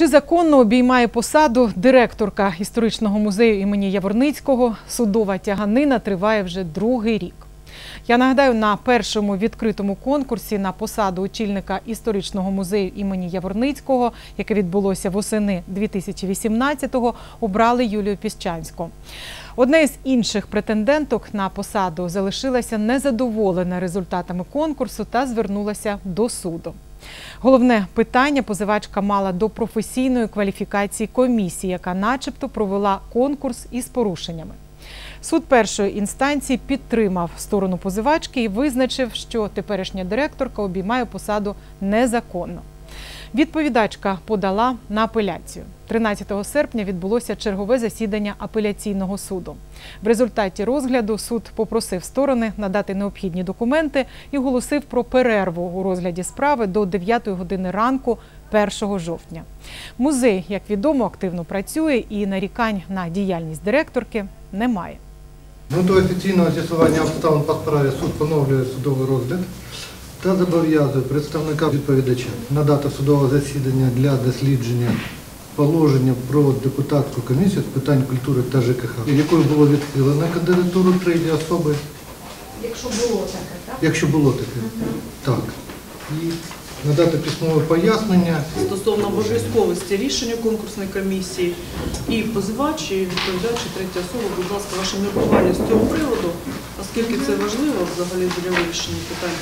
Чи законно обіймає посаду директорка історичного музею імені Яворницького? Судова тяганина триває вже другий рік. Я нагадаю, на першому відкритому конкурсі на посаду очільника історичного музею імені Яворницького, яке відбулося восени 2018-го, обрали Юлію Піщанську. Одна із інших претенденток на посаду залишилася незадоволена результатами конкурсу та звернулася до суду. Головне питання позивачка мала до професійної кваліфікації комісії, яка, начебто, провела конкурс із порушеннями. Суд першої інстанції підтримав сторону позивачки і визначив, що теперішня директорка обіймає посаду незаконно. Відповідачка подала на апеляцію. 13 серпня відбулося чергове засідання апеляційного суду. В результаті розгляду суд попросив сторони надати необхідні документи і оголосив про перерву у розгляді справи до 9 години ранку 1 жовтня. Музей, як відомо, активно працює і нарікань на діяльність директорки немає. До офіційного з'ясування обставин по справі суд поновлює судовий розгляд та зобов'язує представника відповідача надати судове засідання для дослідження положення про депутатську комісію з питань культури та ЖКХ, якою було відхилено кандидатуру третьої особи, Якщо було таке, так? якщо було таке. Так. І надати письмове пояснення. стосовно обов'язковості рішення конкурсної комісії і позивач, і відповідач, і третя особа, будь ласка, ваше міркування з цього приводу, оскільки це важливо взагалі для вирішення питань